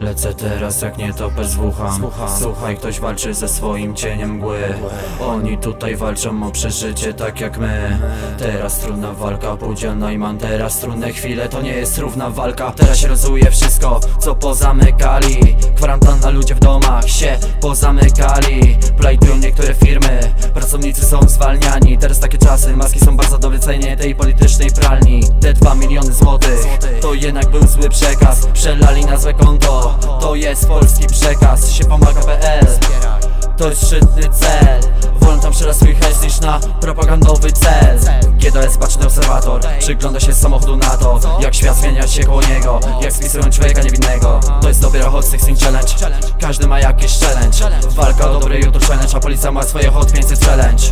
Lecę teraz jak nie topę słucham. Słuchaj, ktoś walczy ze swoim cieniem mgły. Oni tutaj walczą o przeżycie tak jak my. Teraz trudna walka, Pudzia Najman. Teraz trudne chwile, to nie jest równa walka. Teraz się rozuje wszystko, co pozamykali. Kwarantanna, ludzie w domach się pozamykali. Plajtują niektóre firmy, pracownicy są zwalniani. Teraz takie czasy, maski są bardzo dobre cenie tej politycznej pralni. Te dwa miliony to jednak był zły przekaz. Przelali na złe konto, to jest polski przekaz. Się pomaga.pl to jest szczytny cel. Wolę tam przelać swój hejs niż na propagandowy cel. GDS baczny obserwator Przygląda się z samochodu na to. Jak świat zmienia się koło niego. Jak spisują człowieka niewinnego. To jest dopiero Hot 16 Challenge. Każdy ma jakiś challenge. Walka o dobre jutro challenge A policja ma swoje Hot 500 Challenge